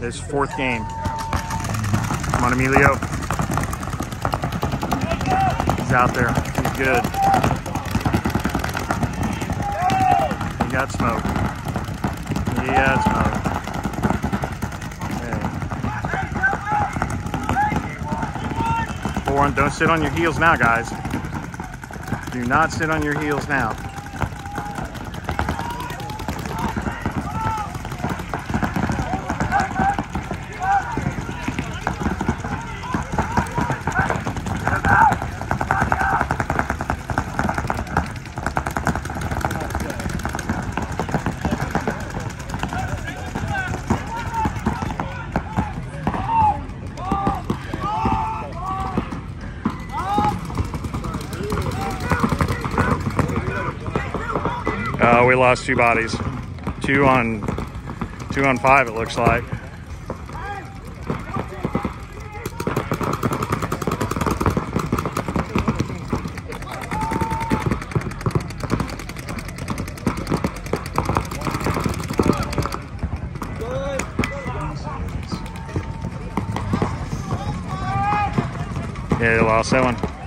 his fourth game. Come on, Emilio. He's out there. He's good. He got smoke. He had smoke. Okay. Four. Don't sit on your heels now, guys. Do not sit on your heels now. Uh, we lost two bodies. Two on two on five, it looks like. Yeah, they lost that one.